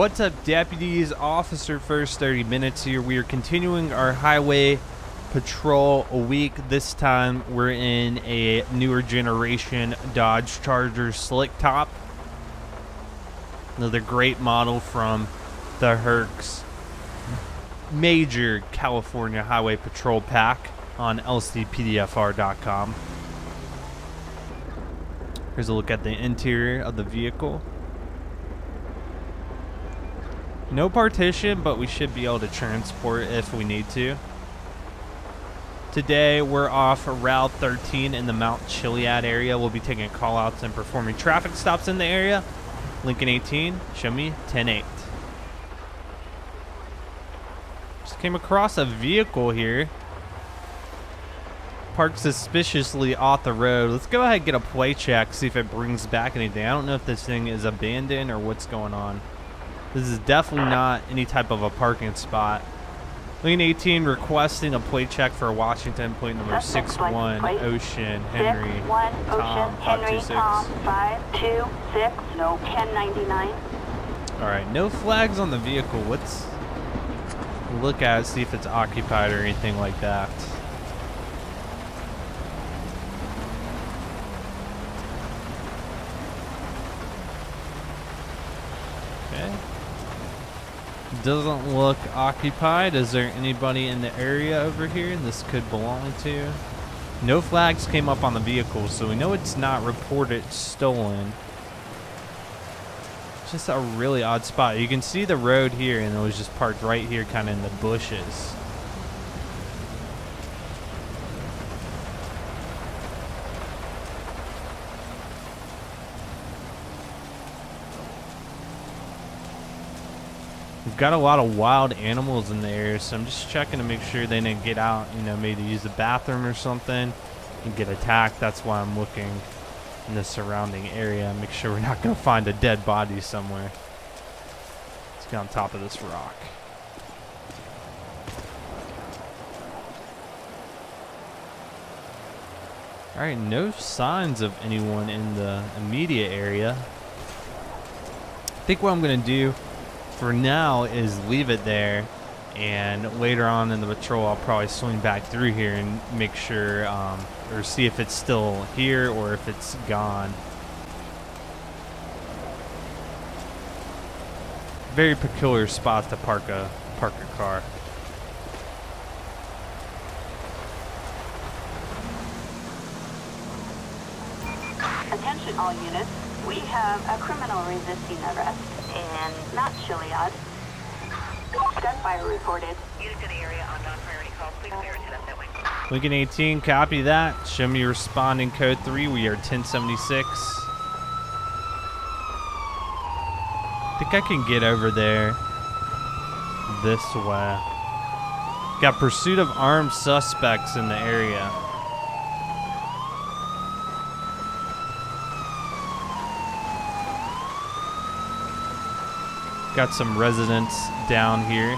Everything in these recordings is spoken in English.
What's up, deputies? Officer First 30 Minutes here. We are continuing our highway patrol a week. This time we're in a newer generation Dodge Charger Slick Top. Another great model from the Hercs major California Highway Patrol pack on lcpdfr.com. Here's a look at the interior of the vehicle. No partition, but we should be able to transport if we need to. Today, we're off Route 13 in the Mount Chiliad area. We'll be taking callouts and performing traffic stops in the area. Lincoln 18, show me 10-8. Just came across a vehicle here. Parked suspiciously off the road. Let's go ahead and get a play check, see if it brings back anything. I don't know if this thing is abandoned or what's going on. This is definitely not any type of a parking spot. Lane 18 requesting a plate check for Washington, plate number 61, Ocean, Henry, Six, one, Tom, Ocean, Henry, 526. Tom, five, two, six, no, ten ninety-nine. Alright, no flags on the vehicle. Let's look at it, see if it's occupied or anything like that. Okay. Doesn't look occupied. Is there anybody in the area over here this could belong to? No flags came up on the vehicle, so we know it's not reported stolen. Just a really odd spot. You can see the road here, and it was just parked right here, kind of in the bushes. Got a lot of wild animals in the area, so I'm just checking to make sure they didn't get out, you know, maybe use the bathroom or something and get attacked. That's why I'm looking in the surrounding area. Make sure we're not going to find a dead body somewhere. Let's get on top of this rock. All right, no signs of anyone in the immediate area. I think what I'm going to do for now is leave it there and later on in the patrol I'll probably swing back through here and make sure um, or see if it's still here or if it's gone. Very peculiar spot to park a park a car. Attention all units, we have a criminal resisting arrest in Mount Chiliad. Gunfire reported. To area on non-priority call. Please it to that way. Lincoln 18, copy that. Show me your responding code 3. We are 1076. think I can get over there this way. Got pursuit of armed suspects in the area. Got some residents down here.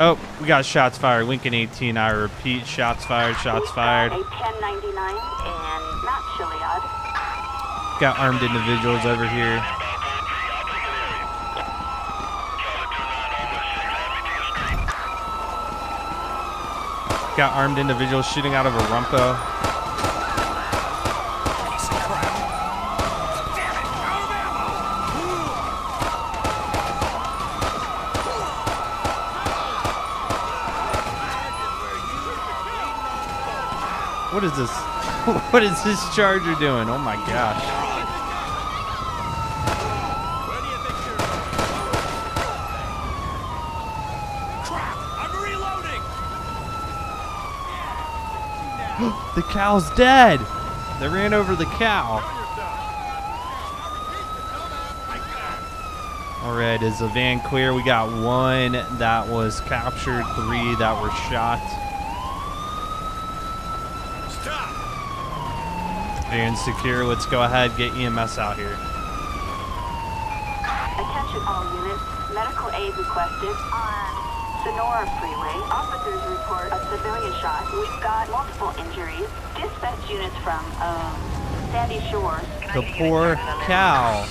Oh, we got shots fired. Lincoln 18, I repeat, shots fired, shots fired. A 1099 in Mount Chiliad. Got armed individuals over here. Got armed individuals shooting out of a rumpo. What is this? What is this charger doing? Oh my gosh. The cow's dead. They ran over the cow. All right, is the van clear? We got one that was captured, three that were shot. Van secure. Let's go ahead get EMS out here. Attention all units, medical aid requested Senora Freeway. Officers report a civilian shot. We've got multiple injuries. Dispatch units from, um, Sandy Shores. The poor cow.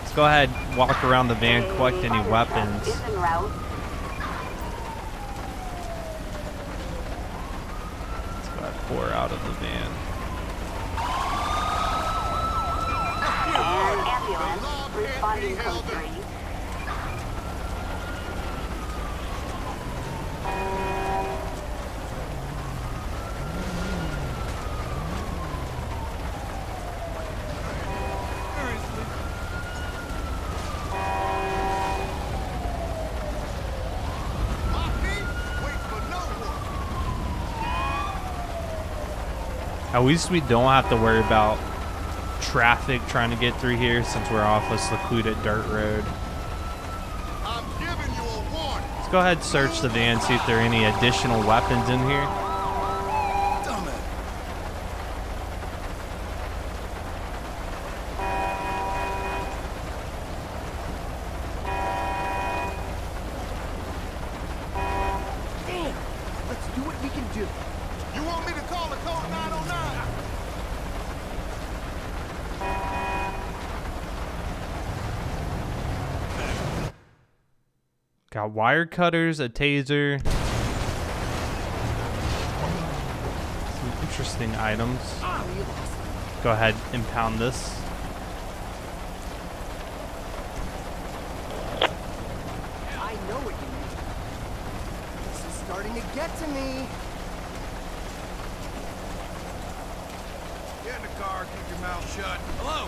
Let's go ahead, walk around the van, collect any weapons. Is en route. Let's go ahead, pour out of the van. Responding code 3. At least we don't have to worry about traffic trying to get through here since we're off a secluded dirt road. I'm giving you a warning. Let's go ahead and search the van, see if there are any additional weapons in here. Dumb it. Damn! Let's do what we can do. You want me to call the code 909? Got wire cutters, a taser. Some interesting items. Go ahead, impound this. I know what you mean. This is starting to get to me. Get in the car, keep your mouth shut. Hello.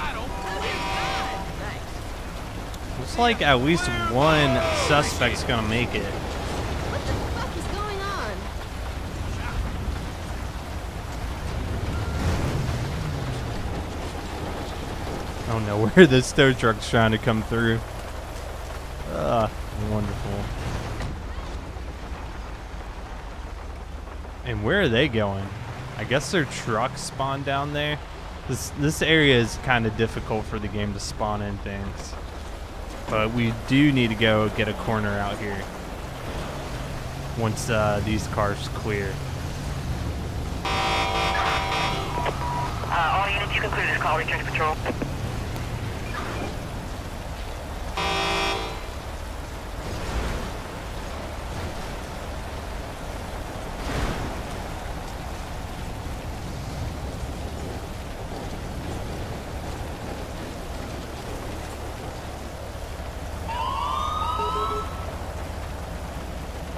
I don't Looks like at least one suspect's gonna make it. What the fuck is going on? I don't know where this tow truck's trying to come through. Ah, wonderful. And where are they going? I guess their truck spawned down there. This this area is kind of difficult for the game to spawn in things. But we do need to go get a coroner out here. Once uh, these cars clear. Uh, all units, you can clear this call. Return to patrol.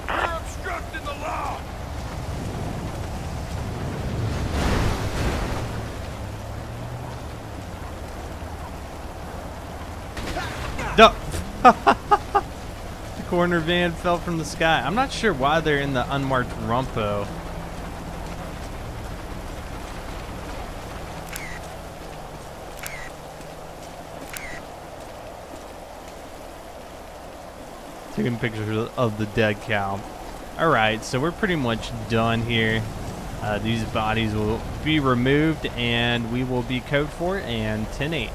You're obstructing the law. No. The coroner van fell from the sky. I'm not sure why they're in the unmarked rumpo. Taking pictures of the dead cow. Alright, so we're pretty much done here. Uh, these bodies will be removed and we will be code for and 10-8.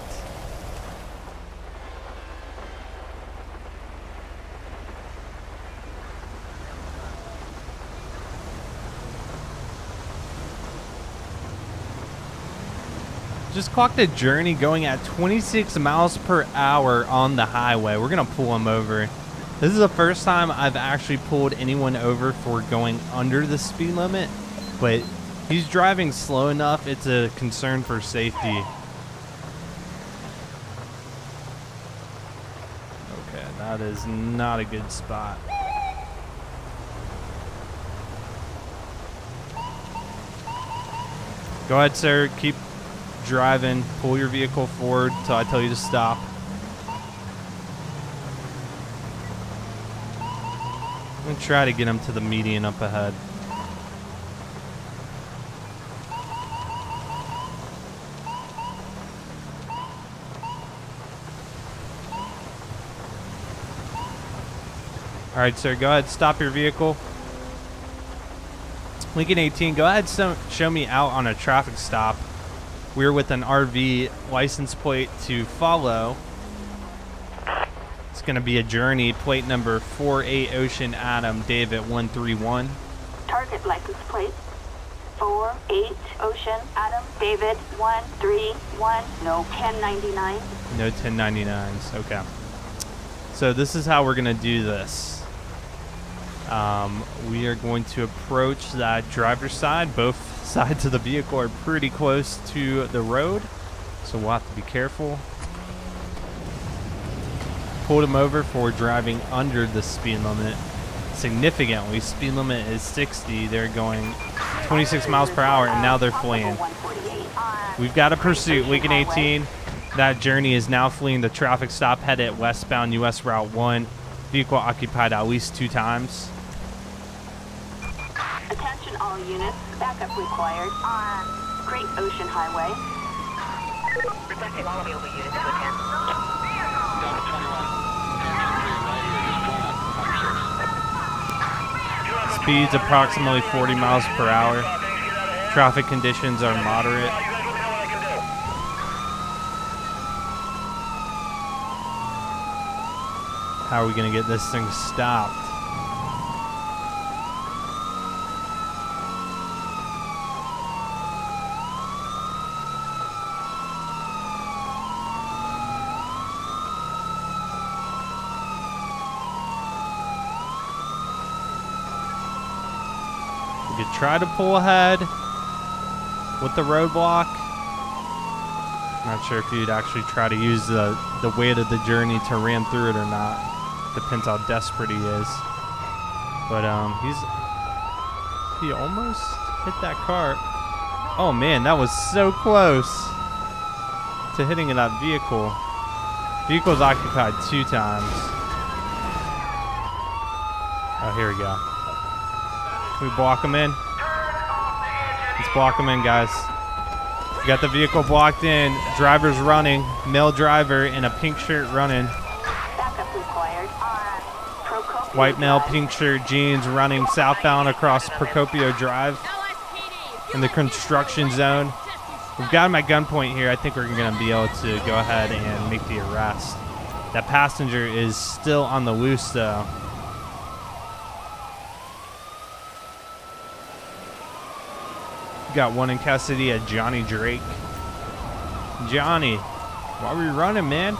Just clocked a journey going at 26 miles per hour on the highway. We're gonna pull him over. This is the first time I've actually pulled anyone over for going under the speed limit, but he's driving slow enough. It's a concern for safety. Okay, that is not a good spot. Go ahead, sir. Keep driving. Pull your vehicle forward till I tell you to stop. I'm going to try to get him to the median up ahead. All right, sir. Go ahead. Stop your vehicle. Lincoln 18, go ahead. Show me out on a traffic stop. We're with an RV license plate to follow. It's going to be a journey. Plate number 48 Ocean Adam David 131. Target license plate. 4, 8, Ocean, Adam, David, 131. no 1099. No 1099s. Okay. So this is how we're going to do this. Um, we are going to approach that driver's side. Both sides of the vehicle are pretty close to the road, so we'll have to be careful. Pulled him over for driving under the speed limit significantly. Speed limit is 60. They're going 26 miles per hour, and now they're fleeing. We've got a pursuit. Lincoln 18. That journey is now fleeing the traffic stop headed westbound US Route 1. Vehicle occupied at least two times. Attention all units, backup required on Great Ocean Highway. Requesting all available units to attend. Speeds approximately 40 miles per hour. Traffic conditions are moderate. How are we going to get this thing stopped? Could try to pull ahead with the roadblock. Not sure if you'd actually try to use the, the weight of the journey to ram through it or not. Depends how desperate he is. But um, he's he almost hit that car. Oh man, that was so close to hitting that vehicle. Vehicle's occupied two times. Oh, here we go. Can we block him in? Let's block him in, guys. We got the vehicle blocked in. Driver's running. Male driver in a pink shirt running. White male, pink shirt, jeans, running southbound across Procopio Drive in the construction zone. We've got at gunpoint here. I think we're going to be able to go ahead and make the arrest. That passenger is still on the loose, though. Got one in custody at Johnny Drake. Johnny, why are we running, man?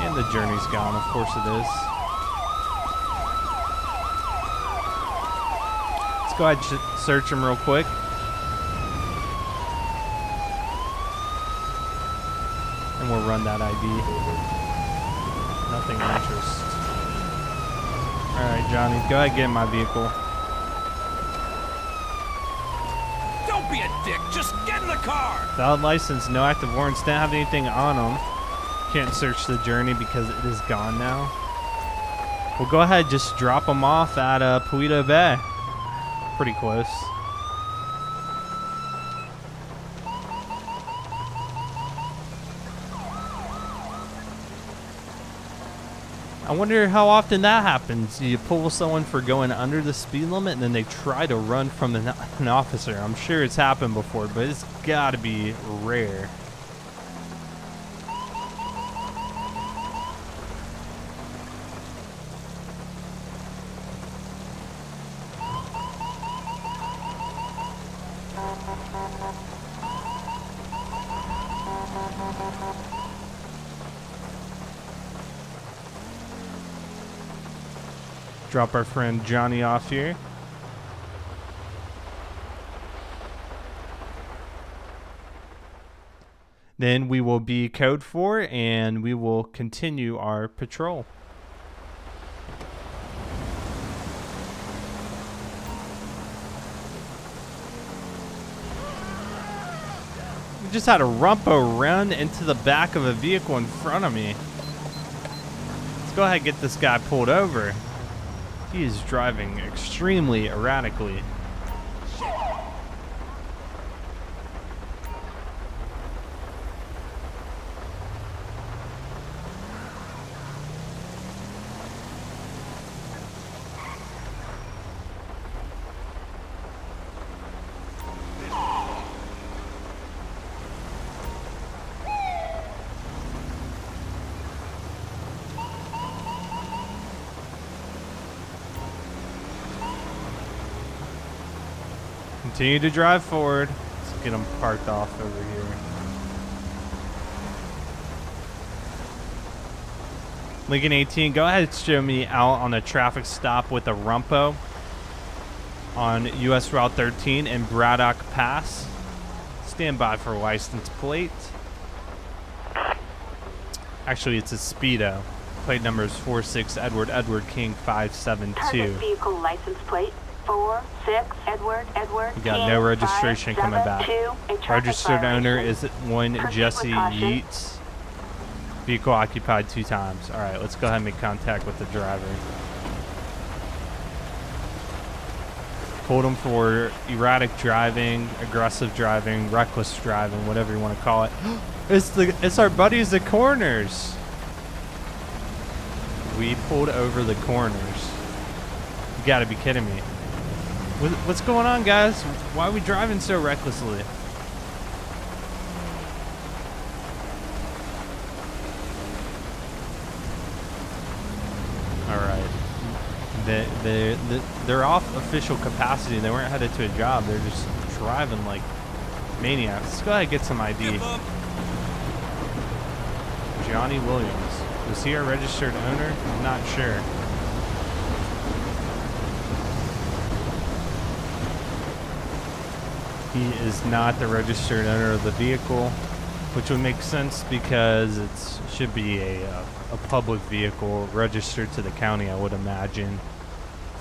And the journey's gone, of course it is. Let's go ahead and search him real quick. And we'll run that ID. Nothing interest. Alright, Johnny, go ahead and get in my vehicle. Don't be a dick. Just get in the car. Valid license, no active warrants, didn't have anything on them. Can't search the journey because it is gone now. We'll go ahead and just drop them off at uh, Paleto Bay. Pretty close. I wonder how often that happens. You pull someone for going under the speed limit and then they try to run from an, an officer. I'm sure it's happened before, but it's got to be rare. Drop our friend Johnny off here. Then we will be code 4 and we will continue our patrol. We just had a rumpo run into the back of a vehicle in front of me. Let's go ahead and get this guy pulled over. He is driving extremely erratically. Continue to drive forward. Let's get them parked off over here. Lincoln 18, go ahead and show me out on a traffic stop with a Rumpo on US Route 13 in Braddock Pass. Stand by for license plate. Actually, it's a Speedo. Plate number is 46 Edward Edward King Target 572. vehicle license plate 46 Edward Edward. We got no registration coming back. 572, a traffic Registered owner is one Jesse. Yeats. Vehicle occupied two times. All right, let's go ahead and make contact with the driver. Pulled him for erratic driving, aggressive driving, reckless driving, whatever you want to call it. It's the it's our buddies the coroners. We pulled over the coroners. You got to be kidding me. What, what's going on, guys? Why are we driving so recklessly? All right. They, they, they, they're off official capacity. They weren't headed to a job. They're just driving like maniacs. Let's go ahead and get some ID. Johnny Williams. Was he our registered owner? I'm not sure. He is not the registered owner of the vehicle, which would make sense because it should be a, uh, a public vehicle registered to the county, I would imagine.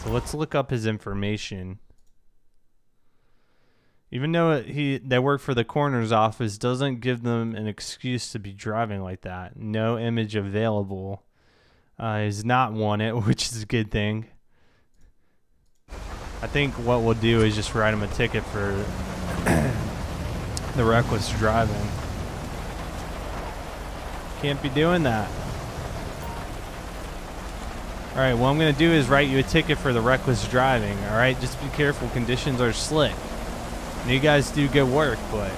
So let's look up his information. Even though he they work for the coroner's office, doesn't give them an excuse to be driving like that. No image available. Uh, is not wanted, which is a good thing. I think what we'll do is just write him a ticket for the reckless driving. Can't be doing that. All right, what I'm going to do is write you a ticket for the reckless driving. All right, just be careful. Conditions are slick. And you guys do good work, but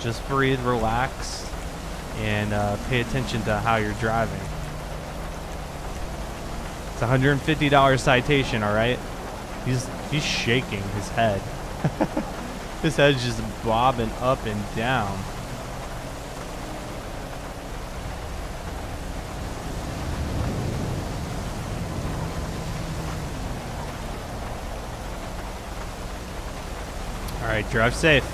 just breathe, relax, and uh, pay attention to how you're driving. It's a $150 citation, all right? He's he's shaking his head. his head's just bobbing up and down. All right, drive safe.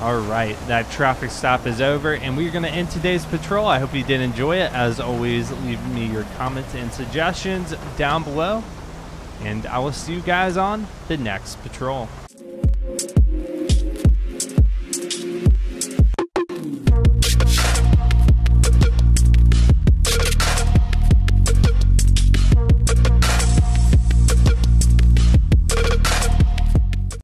All right, that traffic stop is over, and we're going to end today's patrol. I hope you did enjoy it. As always, leave me your comments and suggestions down below, and I will see you guys on the next patrol.